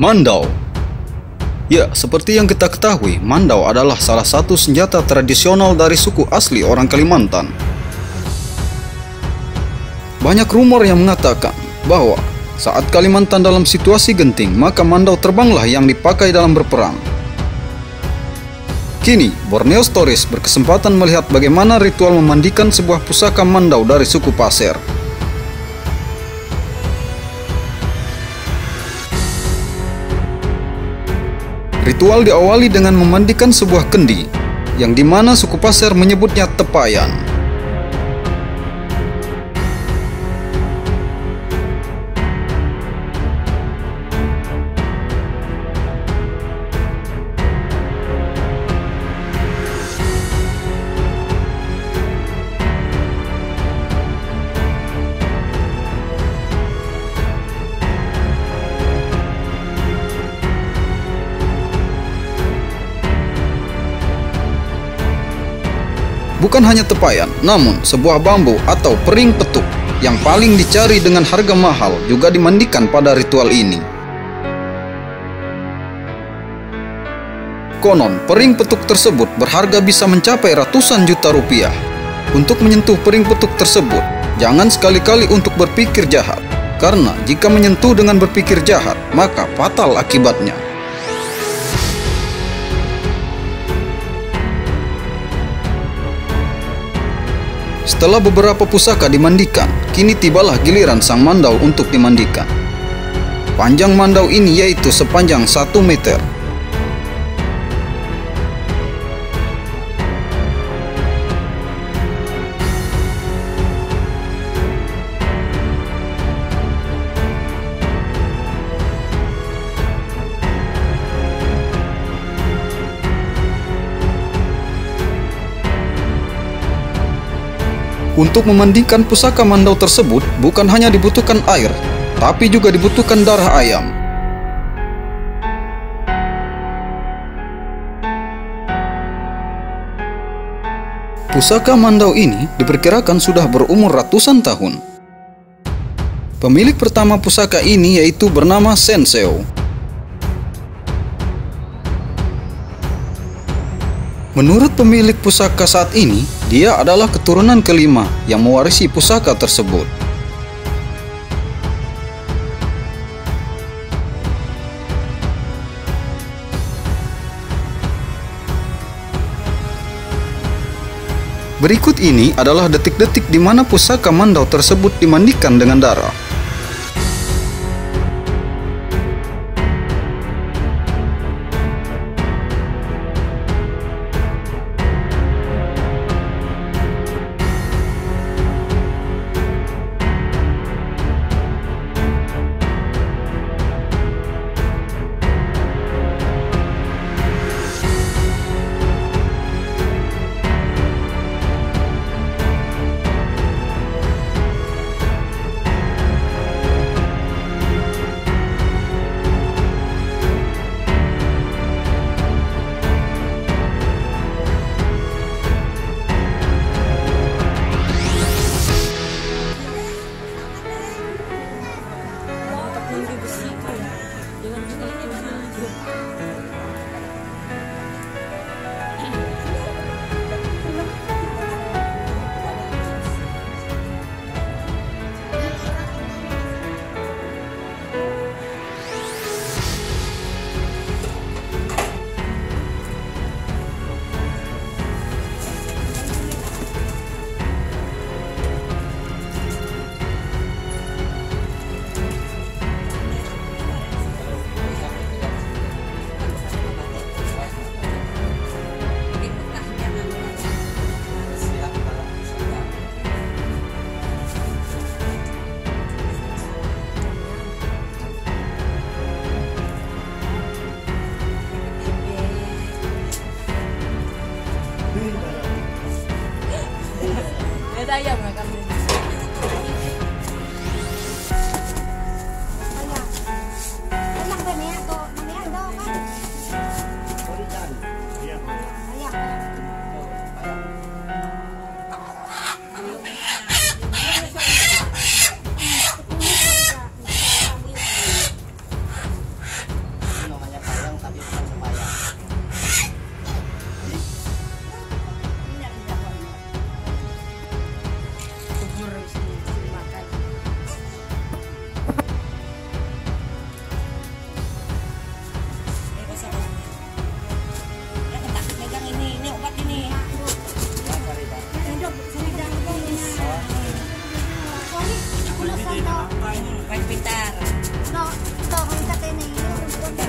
Mandau Ya, seperti yang kita ketahui, mandau adalah salah satu senjata tradisional dari suku asli orang Kalimantan. Banyak rumor yang mengatakan bahwa saat Kalimantan dalam situasi genting, maka mandau terbanglah yang dipakai dalam berperang. Kini, Borneo Stories berkesempatan melihat bagaimana ritual memandikan sebuah pusaka mandau dari suku Pasir. Ritual diawali dengan memandikan sebuah kendi, yang di mana suku Pasir menyebutnya tepayan. Bukan hanya tepayan, namun sebuah bambu atau pering petuk yang paling dicari dengan harga mahal juga dimandikan pada ritual ini. Konon, pering petuk tersebut berharga bisa mencapai ratusan juta rupiah. Untuk menyentuh pering petuk tersebut, jangan sekali-kali untuk berpikir jahat. Karena jika menyentuh dengan berpikir jahat, maka fatal akibatnya. Setelah beberapa pusaka dimandikan, kini tibalah giliran sang mandau untuk dimandikan. Panjang mandau ini yaitu sepanjang 1 meter. Untuk memandikan pusaka mandau tersebut bukan hanya dibutuhkan air, tapi juga dibutuhkan darah ayam. Pusaka mandau ini diperkirakan sudah berumur ratusan tahun. Pemilik pertama pusaka ini yaitu bernama Senseo. Menurut pemilik pusaka saat ini, dia adalah keturunan kelima yang mewarisi pusaka tersebut. Berikut ini adalah detik-detik di mana pusaka mandau tersebut dimandikan dengan darah. To. Main pintar. No, to kung sa tini. Unusan to.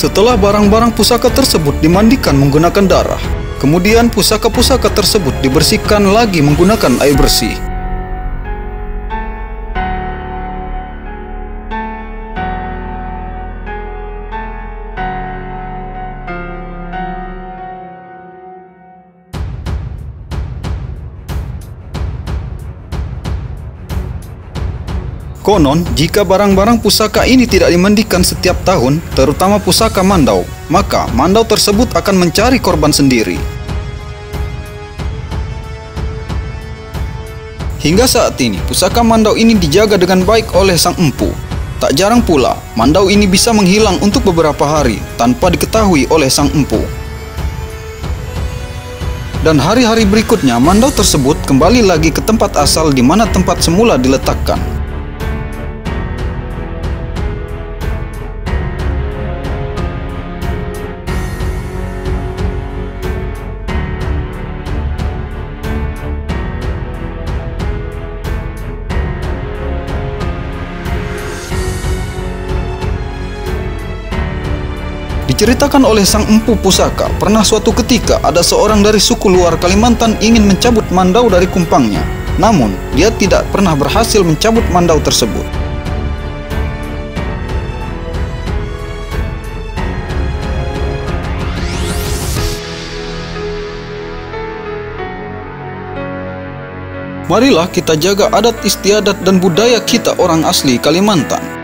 Setelah barang-barang pusaka tersebut dimandikan menggunakan darah, kemudian pusaka-pusaka tersebut dibersihkan lagi menggunakan air bersih. Konon, jika barang-barang pusaka ini tidak dimandikan setiap tahun, terutama pusaka mandau, maka mandau tersebut akan mencari korban sendiri. Hingga saat ini, pusaka mandau ini dijaga dengan baik oleh sang empu. Tak jarang pula, mandau ini bisa menghilang untuk beberapa hari tanpa diketahui oleh sang empu. Dan hari-hari berikutnya, mandau tersebut kembali lagi ke tempat asal di mana tempat semula diletakkan. Diceritakan oleh sang empu pusaka, pernah suatu ketika ada seorang dari suku luar Kalimantan ingin mencabut mandau dari kumpangnya. Namun, dia tidak pernah berhasil mencabut mandau tersebut. Marilah kita jaga adat istiadat dan budaya kita orang asli Kalimantan.